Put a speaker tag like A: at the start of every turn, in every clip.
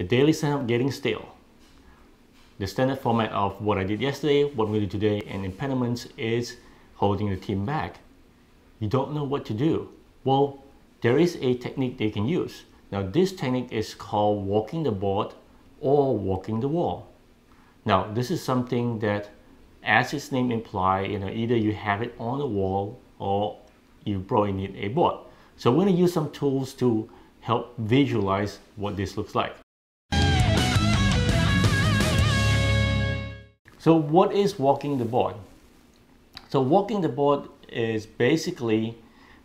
A: a daily stand-up getting stale. The standard format of what I did yesterday, what we do today, and impediments is holding the team back. You don't know what to do. Well, there is a technique they can use. Now this technique is called walking the board or walking the wall. Now this is something that as its name implies, you know, either you have it on the wall or you probably need a board. So we're going to use some tools to help visualize what this looks like. So what is walking the board? So walking the board is basically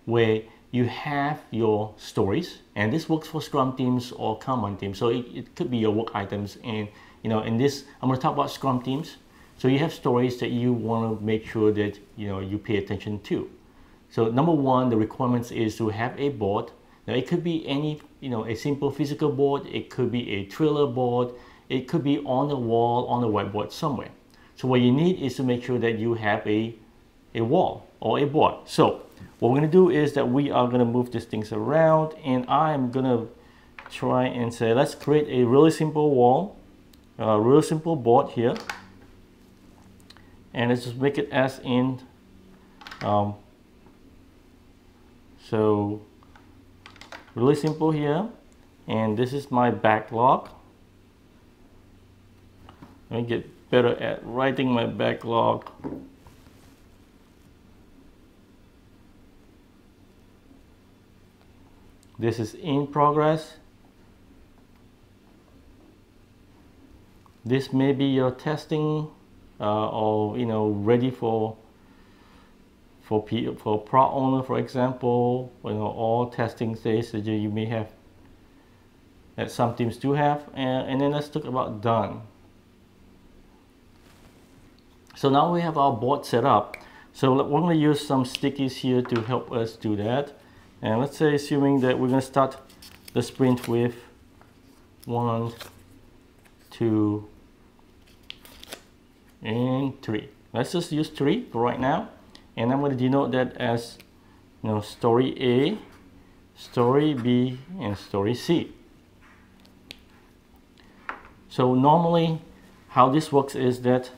A: where you have your stories and this works for scrum teams or kanban teams. So it, it could be your work items and you know in this i'm going to talk about scrum teams. So you have stories that you want to make sure that you know you pay attention to. So number one the requirements is to have a board. Now it could be any you know a simple physical board. It could be a Trello board. It could be on the wall on the whiteboard somewhere so what you need is to make sure that you have a a wall or a board. So what we're going to do is that we are going to move these things around and I'm going to try and say let's create a really simple wall a real simple board here. And let's just make it as in um, so really simple here. And this is my backlog. Let me get better at writing my backlog. This is in progress. This may be your testing uh, or you know ready for for P, for pro owner for example you know all testing stage that you may have that some teams do have. And, and then let's talk about done so now we have our board set up so we're going to use some stickies here to help us do that and let's say assuming that we're going to start the sprint with one, two, and three. Let's just use three for right now. And I'm going to denote that as you know, story A, story B, and story C. So normally how this works is that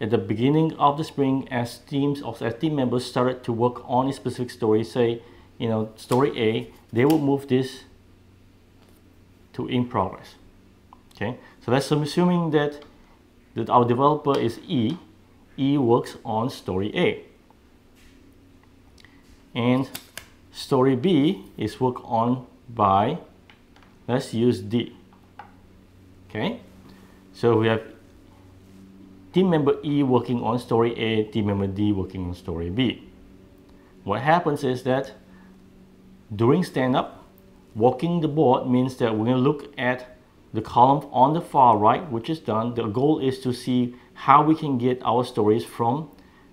A: at the beginning of the sprint as teams of as team members started to work on a specific story, say you know, story A, they will move this to in progress. Okay, so that's assuming that, that our developer is E, E works on story A. And story B is worked on by, let's use D. Okay, so we have team member E working on story A, team member D working on story B. What happens is that during stand-up, walking the board means that we're going to look at the column on the far right, which is done. The goal is to see how we can get our stories from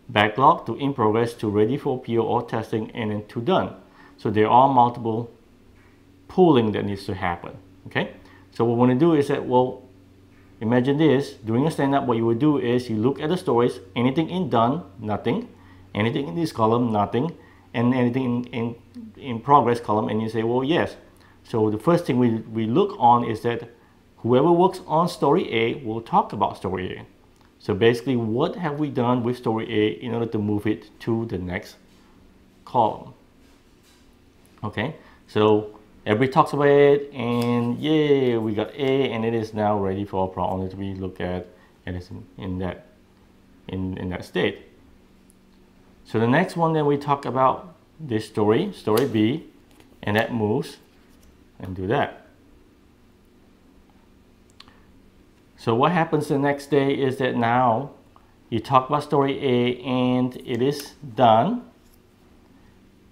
A: backlog to in progress to ready for PO or testing and then to done. So there are multiple pooling that needs to happen. Okay, so what we want to do is that, well, imagine this, during a stand-up, what you would do is you look at the stories, anything in done, nothing, anything in this column, nothing, and anything in, in, in progress column and you say well yes. So the first thing we, we look on is that whoever works on story A will talk about story A. So basically what have we done with story A in order to move it to the next column? Okay so everybody talks about it and yay we got A and it is now ready for our problem to be look at and it's in, in that in, in that state so the next one that we talk about this story, story B, and that moves and do that. So what happens the next day is that now you talk about story A and it is done.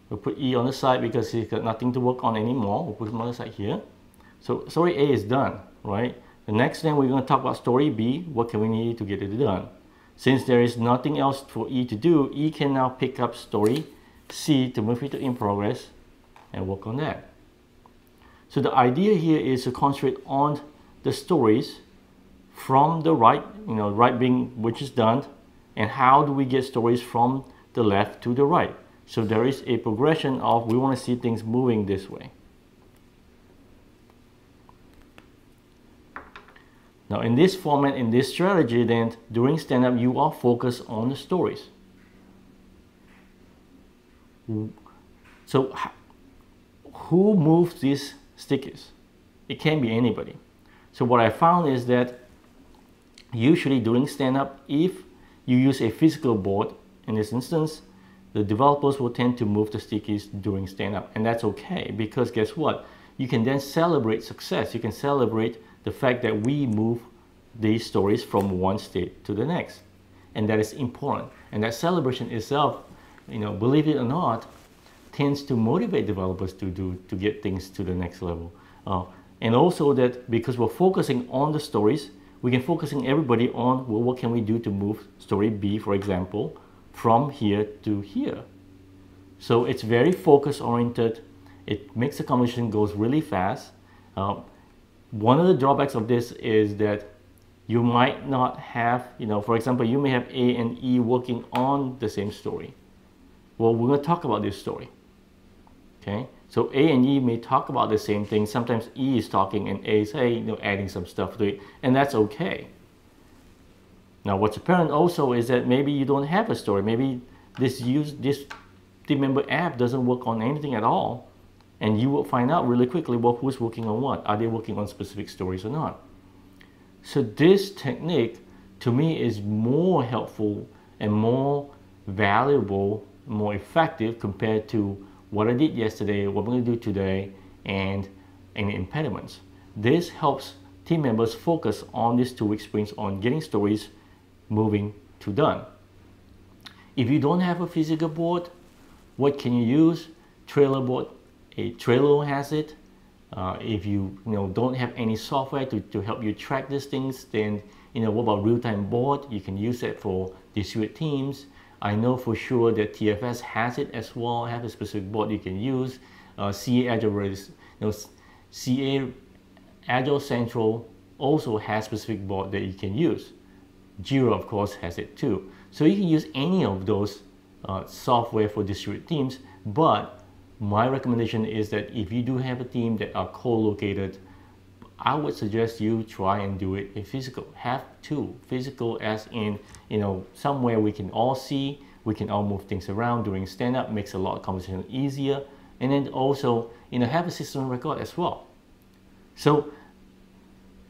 A: We'll put E on the side because he's got nothing to work on anymore. We'll put him on the side here. So story A is done, right? The next thing we're going to talk about story B. What can we need to get it done? Since there is nothing else for E to do, E can now pick up story C to move it to in progress and work on that. So the idea here is to concentrate on the stories from the right, you know, right being which is done, and how do we get stories from the left to the right. So there is a progression of we want to see things moving this way. Now in this format, in this strategy, then during stand-up, you are focused on the stories. So who moves these stickers? It can be anybody. So what I found is that usually during stand-up, if you use a physical board, in this instance, the developers will tend to move the stickies during stand-up. And that's okay, because guess what? You can then celebrate success. You can celebrate the fact that we move these stories from one state to the next. And that is important. And that celebration itself, you know, believe it or not, tends to motivate developers to do to get things to the next level. Uh, and also that because we're focusing on the stories, we can focusing everybody on well, what can we do to move story B, for example, from here to here. So it's very focus oriented. It makes the conversation goes really fast. Uh, one of the drawbacks of this is that you might not have, you know, for example, you may have A and E working on the same story. Well, we're going to talk about this story. Okay, so A and E may talk about the same thing. Sometimes E is talking and A is hey, you know, adding some stuff to it, and that's okay. Now, what's apparent also is that maybe you don't have a story. Maybe this use this team member app doesn't work on anything at all, and you will find out really quickly well who's working on what. Are they working on specific stories or not? So this technique, to me, is more helpful and more valuable, more effective compared to what I did yesterday, what I'm going to do today, and any impediments. This helps team members focus on these two week sprints on getting stories moving to done. If you don't have a physical board, what can you use? Trello board. A Trello has it. Uh, if you, you know don't have any software to, to help you track these things, then you know what about real-time board? You can use it for distributed teams. I know for sure that TFS has it as well, have a specific board you can use. Uh, CA Agile, you know, CA Agile Central also has specific board that you can use. Jira, of course, has it too. So you can use any of those uh, software for distributed teams, but my recommendation is that if you do have a team that are co-located, I would suggest you try and do it in physical. Have two physical, as in you know somewhere we can all see, we can all move things around during stand up, makes a lot of conversation easier, and then also you know have a system record as well. So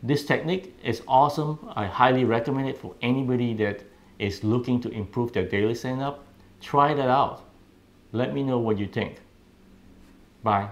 A: this technique is awesome. I highly recommend it for anybody that is looking to improve their daily stand up. Try that out. Let me know what you think. Bye.